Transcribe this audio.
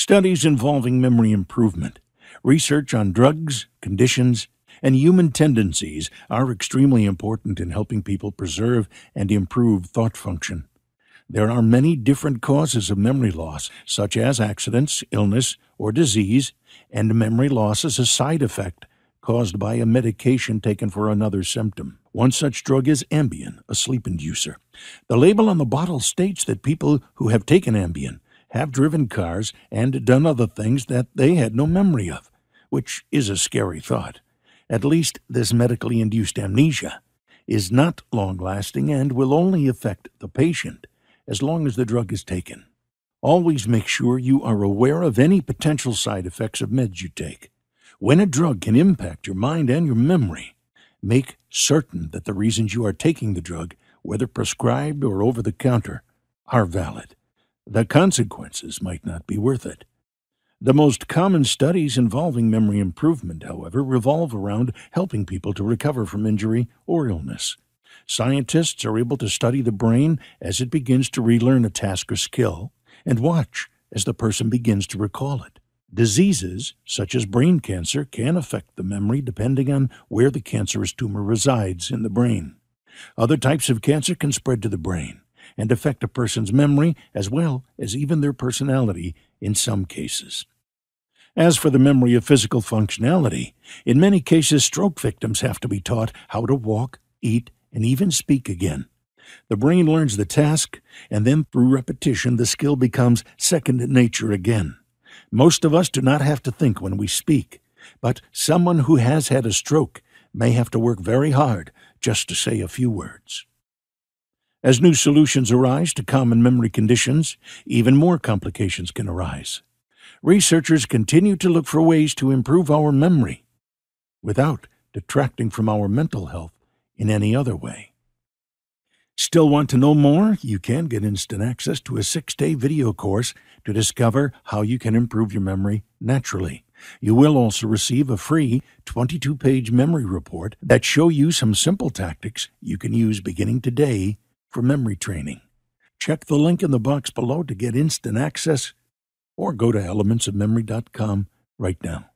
Studies involving memory improvement, research on drugs, conditions, and human tendencies are extremely important in helping people preserve and improve thought function. There are many different causes of memory loss, such as accidents, illness, or disease, and memory loss is a side effect caused by a medication taken for another symptom. One such drug is Ambien, a sleep inducer. The label on the bottle states that people who have taken Ambien have driven cars and done other things that they had no memory of, which is a scary thought. At least this medically induced amnesia is not long lasting and will only affect the patient as long as the drug is taken. Always make sure you are aware of any potential side effects of meds you take. When a drug can impact your mind and your memory, make certain that the reasons you are taking the drug, whether prescribed or over the counter, are valid. The consequences might not be worth it. The most common studies involving memory improvement, however, revolve around helping people to recover from injury or illness. Scientists are able to study the brain as it begins to relearn a task or skill and watch as the person begins to recall it. Diseases, such as brain cancer, can affect the memory depending on where the cancerous tumor resides in the brain. Other types of cancer can spread to the brain and affect a person's memory as well as even their personality in some cases. As for the memory of physical functionality, in many cases, stroke victims have to be taught how to walk, eat, and even speak again. The brain learns the task, and then through repetition, the skill becomes second nature again. Most of us do not have to think when we speak, but someone who has had a stroke may have to work very hard just to say a few words. As new solutions arise to common memory conditions, even more complications can arise. Researchers continue to look for ways to improve our memory without detracting from our mental health in any other way. Still want to know more? You can get instant access to a six day video course to discover how you can improve your memory naturally. You will also receive a free 22 page memory report that show you some simple tactics you can use beginning today for memory training. Check the link in the box below to get instant access or go to elementsofmemory.com right now.